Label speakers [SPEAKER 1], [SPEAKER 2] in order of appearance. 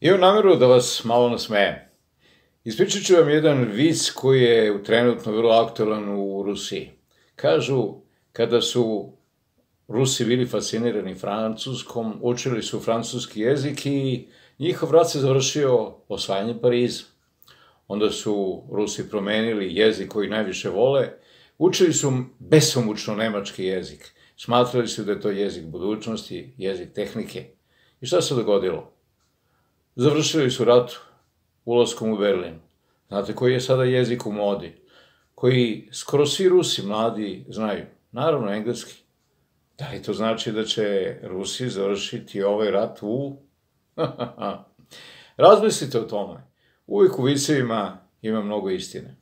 [SPEAKER 1] Imam nameru da vas malo nasmejem. Ispričat ću vam jedan vic koji je trenutno vrlo aktualan u Rusiji. Kažu, kada su Rusi bili fascinirani francuskom, učili su francuski jezik i njihov rad se završio osvajanjem Pariza. Onda su Rusi promenili jezik koji najviše vole, učili su besomučno nemački jezik. Smatrali su da je to jezik budućnosti, jezik tehnike. I šta se dogodilo? Završili su rat ulaskom u Berlin. Znate koji je sada jezik u modi? Koji skoro svi Rusi mladi znaju. Naravno, engleski. Da li to znači da će Rusi završiti ovaj rat u... Razmislite o tome. Uvijek u vicevima ima mnogo istine.